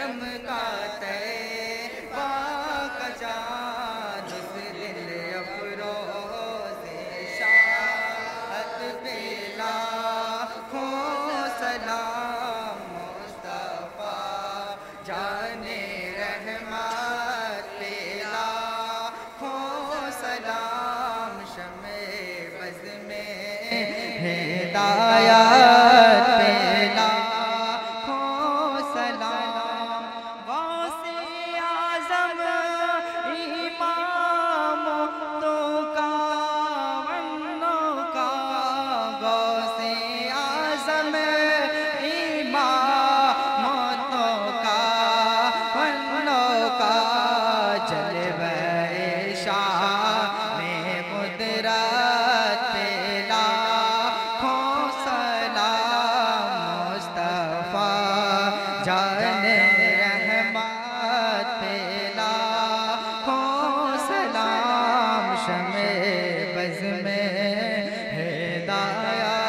चमकाते दिल अफरोज़ शाहत पे लाखों सलाम मुस्तफ़ा, जाने रहमत पे लाखों सलाम में हिदायत जाने रहमत पे लाखों सलाम शमे बज़ में हिदायत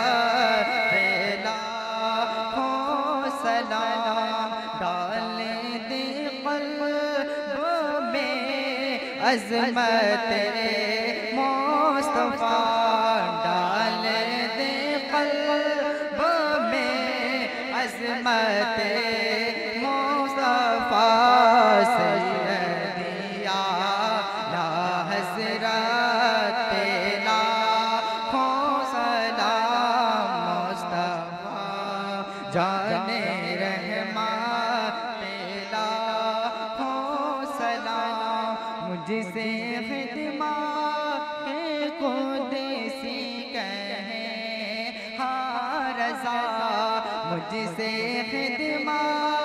पे लाखों सलाम डाल दे क़ल्ब में अज़मत मुस्तफ़ा डाल दे अज़मत मुस्तफ़ा सैयदिया ला जाने रहमत पे लाखों सलाम मुझसे खिदमा को देसी कहे हाँ रज़ा मुझसे खिदमा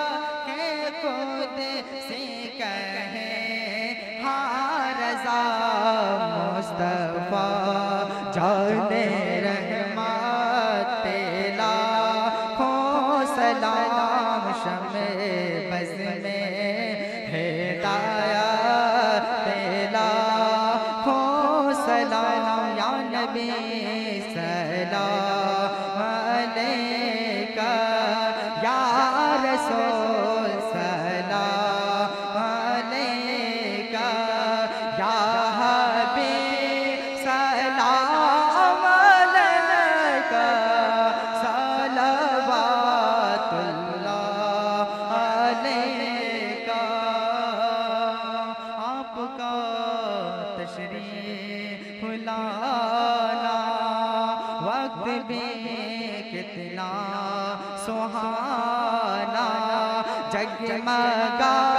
लाना वक्त भी कितना सुहाना जगमगा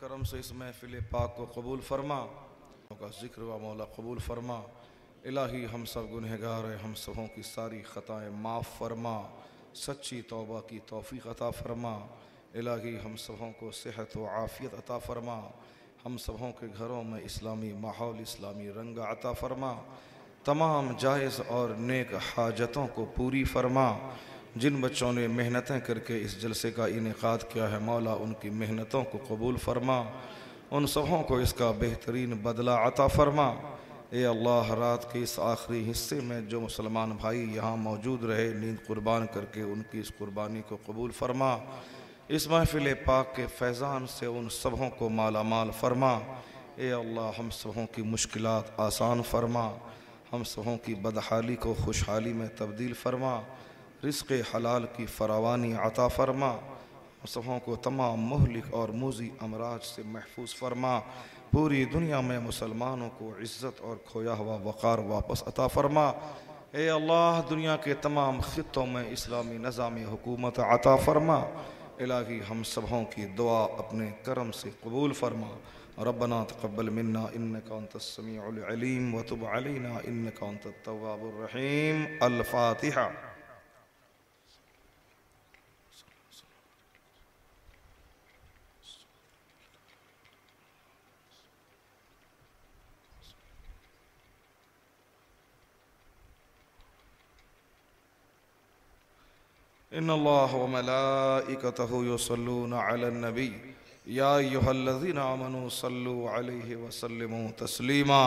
करम से इस महफिल पाक को कबूल फरमा। का ज़िक्र व मौला कबूल फरमा। इलाही हम सब गुनहगार हैं, हम सबों की सारी ख़ताएँ माफ़ फरमा। सच्ची तौबा की तौफ़ी अता फरमा। इलाही हम सबों को सेहत व आफ़ियत अता फरमा। हम सबों के घरों में इस्लामी माहौल, इस्लामी रंग अता फरमा। तमाम जायज़ और नेक हाजतों को पूरी फरमा। जिन बच्चों ने मेहनतें करके इस जलसे का इनका किया है, मौला उनकी मेहनतों को कबूल फरमा, उन सबों को इसका बेहतरीन बदला अता फरमा। ए अल्लाह, रात के इस आखिरी हिस्से में जो मुसलमान भाई यहाँ मौजूद रहे, नींद कुर्बान करके उनकी इस कुर्बानी को कबूल फरमा। इस महफिल पाक के फैज़ान से उन सबों को माला माल फरमा। ए अल्लाह, हम सबों की मुश्किल आसान फरमा, हम सबों की बदहाली को खुशहाली में तब्दील फरमा। रिस्क हलाल की फरावानी अता फरमा सबों को तमाम महलिक और मूजी अमराज से महफूज फरमा। पूरी दुनिया में मुसलमानों को इज़्ज़त और खोया हुआ वक़ार वापस अता फरमा। ए अल्लाह, दुनिया के तमाम ख़ितों में इस्लामी निज़ामी हुकूमत अता फरमा। इलाही, हम सबों की दुआ अपने करम से कबूल फरमा। रब्बना तक़ब्बल मिन्ना, इन्नका अंतस समीउल अलीम, व तुब अलैना, इन्नका अंतत तव्वाबुर इन अल्लाह व मलाइकतहु युसल्लून अलन नबी या अय्युहल्लज़ीना आमनू सल्लु अलैहि व सल्लिमू तस्लीमा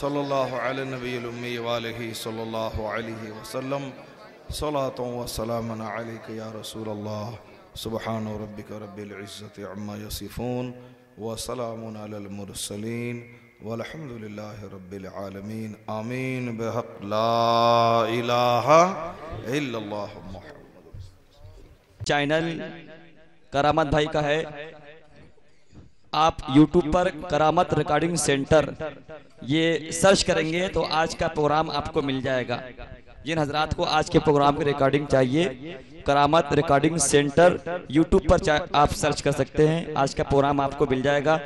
सल्लल्लाहु अला नबील उम्मी व आलिहि सल्लल्लाहु अलैहि वसल्लम सलातु व सलामन अलैका या रसूल अल्लाह सुब्हान रब्बिक रब्बिल इज्जति अम्मा यसिफून व सलामुन अलल मुरसलीन वल्हम्दुलिल्लाहि रब्बिल आलमीन आमीन बिहक चैनल करामत भाई का है आप YouTube पर करामत रिकॉर्डिंग सेंटर ये सर्च करेंगे तो आज का प्रोग्राम आपको मिल जाएगा। जिन हजरात को आज के प्रोग्राम की रिकॉर्डिंग चाहिए करामत रिकॉर्डिंग सेंटर YouTube पर आप सर्च कर सकते हैं। आज का प्रोग्राम आपको मिल जाएगा।